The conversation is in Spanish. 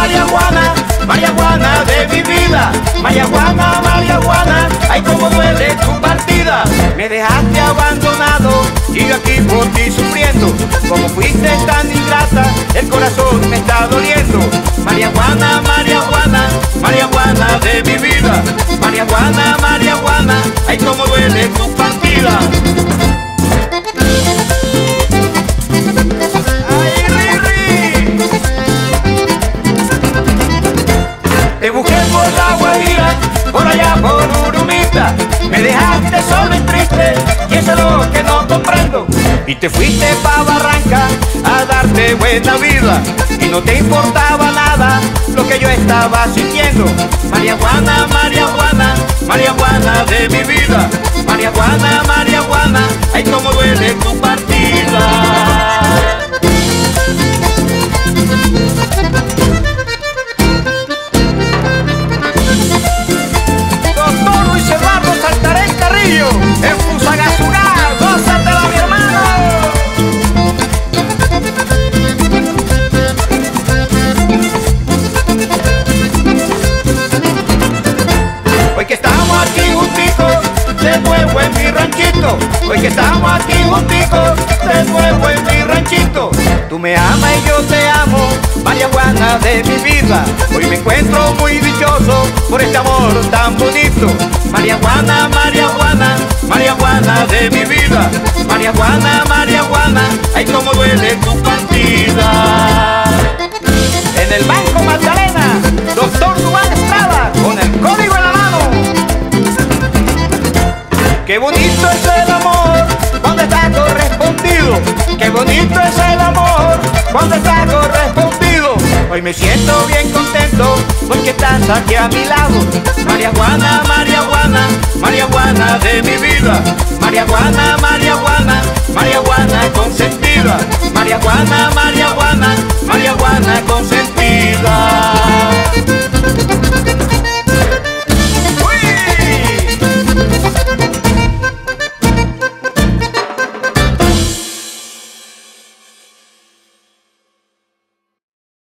marihuana, marihuana de mi vida, marihuana, marihuana, ay como duele tu partida. Me dejaste abandonado y yo aquí por ti sufriendo, como fuiste tan ingrata, el corazón me está doliendo. Marihuana, marihuana. La Guajira, por allá por Urumita. Me dejaste solo y triste, y eso es lo que no comprendo. Y te fuiste pa' Barranca a darte buena vida. Y no te importaba nada lo que yo estaba sintiendo. María Juana, Hoy que estamos aquí juntitos, de nuevo en mi ranchito. Tú me amas y yo te amo, María Juana de mi vida. Hoy me encuentro muy dichoso por este amor tan bonito. María Juana, María Juana, María Juana de mi vida. María Juana, María Juana, ay cómo duele tu partida. En el Banco Magdalena, doctor Juan Estrada, con el código en la mano. Qué bonito es el Hoy me siento bien contento porque estás aquí a mi lado. María Juana, María Juana, María Juana de mi vida. María Juana, María Juana, María Juana consentida. María Juana, María Juana, María Juana consentida.